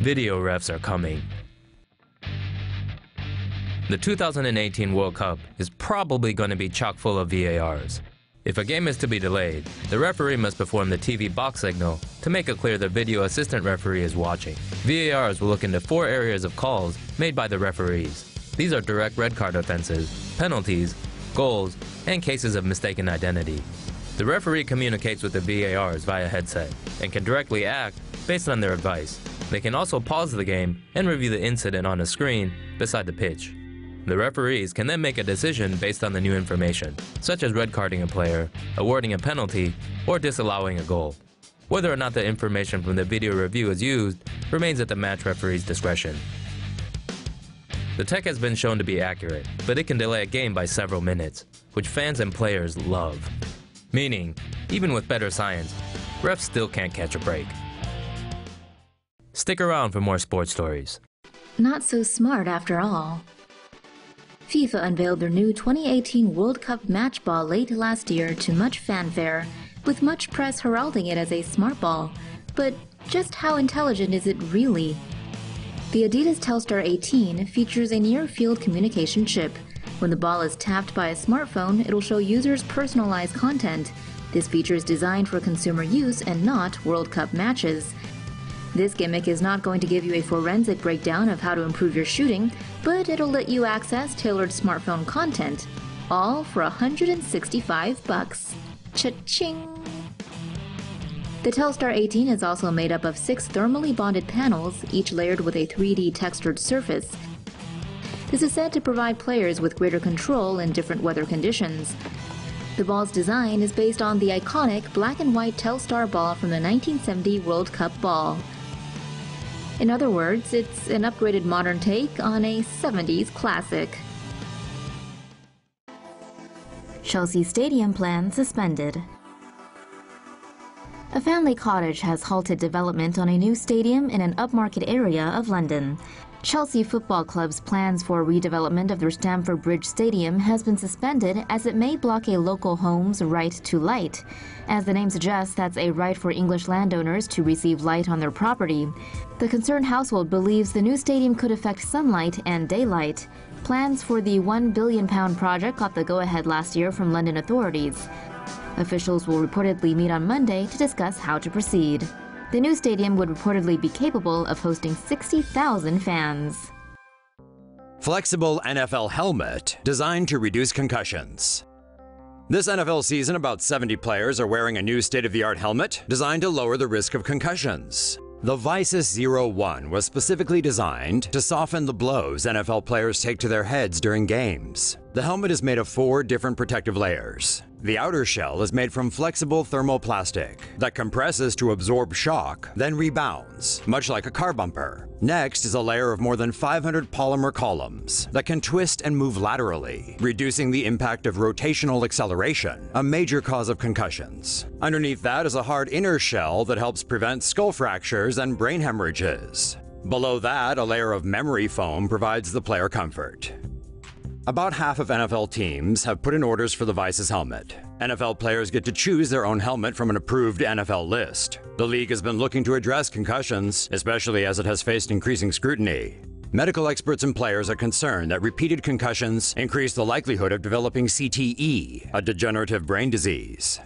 Video refs are coming. The 2018 World Cup is probably going to be chock full of VARs. If a game is to be delayed, the referee must perform the TV box signal to make it clear the video assistant referee is watching. VARs will look into four areas of calls made by the referees. These are direct red card offenses, penalties, goals, and cases of mistaken identity. The referee communicates with the VARs via headset and can directly act based on their advice. They can also pause the game and review the incident on a screen beside the pitch. The referees can then make a decision based on the new information, such as red carding a player, awarding a penalty, or disallowing a goal. Whether or not the information from the video review is used remains at the match referee's discretion. The tech has been shown to be accurate, but it can delay a game by several minutes, which fans and players love. Meaning, even with better science, refs still can't catch a break. Stick around for more sports stories. Not so smart after all. FIFA unveiled their new 2018 World Cup match ball late last year to much fanfare, with much press heralding it as a smart ball. But just how intelligent is it really? The Adidas Telstar 18 features a near-field communication chip. When the ball is tapped by a smartphone, it'll show users personalized content. This feature is designed for consumer use and not World Cup matches. This gimmick is not going to give you a forensic breakdown of how to improve your shooting, but it'll let you access tailored smartphone content, all for 165 bucks. Cha-ching! The Telstar 18 is also made up of six thermally bonded panels, each layered with a 3D textured surface. This is said to provide players with greater control in different weather conditions. The ball's design is based on the iconic black and white Telstar ball from the 1970 World Cup ball. In other words, it's an upgraded modern take on a 70s classic. Chelsea Stadium plan suspended. A family cottage has halted development on a new stadium in an upmarket area of London. Chelsea Football Club's plans for redevelopment of their Stamford Bridge Stadium has been suspended as it may block a local home's right to light. As the name suggests, that's a right for English landowners to receive light on their property. The concerned household believes the new stadium could affect sunlight and daylight. Plans for the £1 billion project got the go-ahead last year from London authorities. Officials will reportedly meet on Monday to discuss how to proceed. The new stadium would reportedly be capable of hosting 60,000 fans. Flexible NFL helmet designed to reduce concussions. This NFL season, about 70 players are wearing a new state-of-the-art helmet designed to lower the risk of concussions. The VICIS 01 was specifically designed to soften the blows NFL players take to their heads during games. The helmet is made of four different protective layers, the outer shell is made from flexible thermoplastic that compresses to absorb shock, then rebounds, much like a car bumper. Next is a layer of more than 500 polymer columns that can twist and move laterally, reducing the impact of rotational acceleration, a major cause of concussions. Underneath that is a hard inner shell that helps prevent skull fractures and brain hemorrhages. Below that, a layer of memory foam provides the player comfort. About half of NFL teams have put in orders for the VICIS helmet. NFL players get to choose their own helmet from an approved NFL list. The league has been looking to address concussions, especially as it has faced increasing scrutiny. Medical experts and players are concerned that repeated concussions increase the likelihood of developing CTE, a degenerative brain disease.